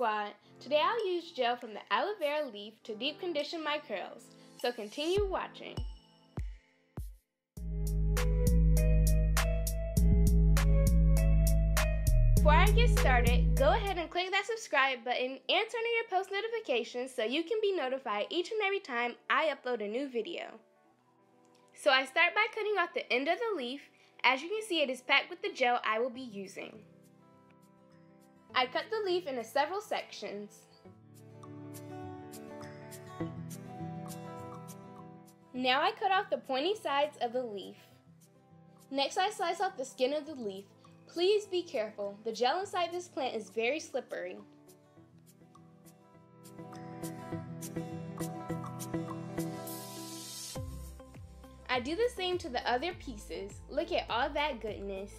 Squad. Today I'll use gel from the aloe vera leaf to deep condition my curls, so continue watching. Before I get started, go ahead and click that subscribe button and turn on your post notifications so you can be notified each and every time I upload a new video. So I start by cutting off the end of the leaf. As you can see, it is packed with the gel I will be using. I cut the leaf into several sections. Now I cut off the pointy sides of the leaf. Next I slice off the skin of the leaf Please be careful. The gel inside this plant is very slippery. I do the same to the other pieces. Look at all that goodness.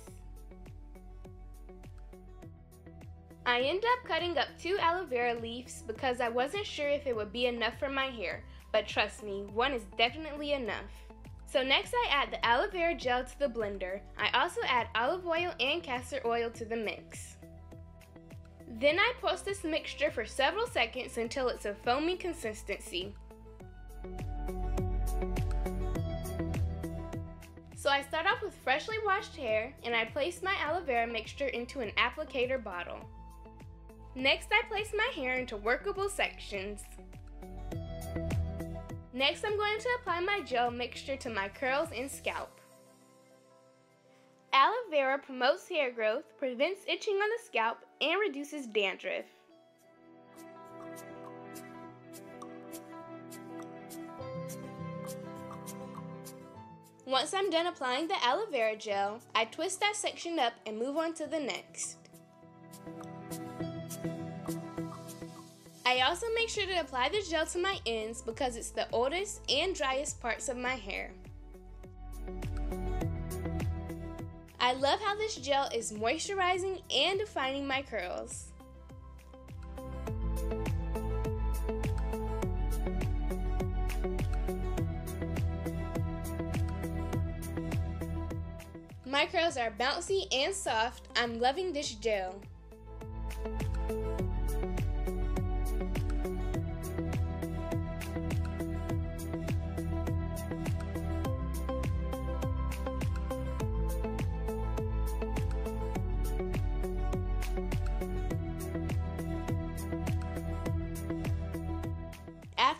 I end up cutting up two aloe vera leaves because I wasn't sure if it would be enough for my hair, but trust me, one is definitely enough. So next I add the aloe vera gel to the blender. I also add olive oil and castor oil to the mix. Then I pulse this mixture for several seconds until it's a foamy consistency. So I start off with freshly washed hair and I place my aloe vera mixture into an applicator bottle. Next I place my hair into workable sections. Next, I'm going to apply my gel mixture to my curls and scalp. Aloe vera promotes hair growth, prevents itching on the scalp, and reduces dandruff. Once I'm done applying the aloe vera gel, I twist that section up and move on to the next. I also make sure to apply the gel to my ends because it's the oldest and driest parts of my hair. I love how this gel is moisturizing and defining my curls. My curls are bouncy and soft. I'm loving this gel.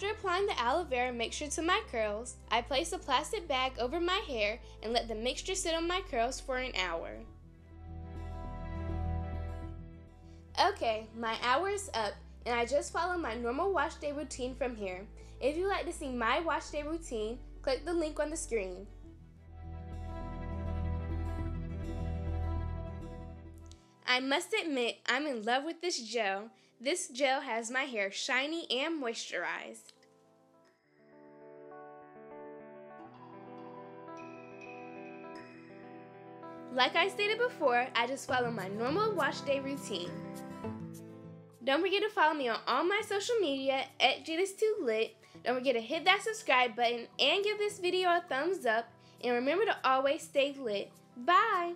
After applying the aloe vera mixture to my curls, I place a plastic bag over my hair and let the mixture sit on my curls for an hour. Okay, my hour is up and I just follow my normal wash day routine from here. If you'd like to see my wash day routine, click the link on the screen. I must admit, I'm in love with this gel. This gel has my hair shiny and moisturized. Like I stated before, I just follow my normal wash day routine. Don't forget to follow me on all my social media at Jadis2Lit. Don't forget to hit that subscribe button and give this video a thumbs up. And remember to always stay lit. Bye!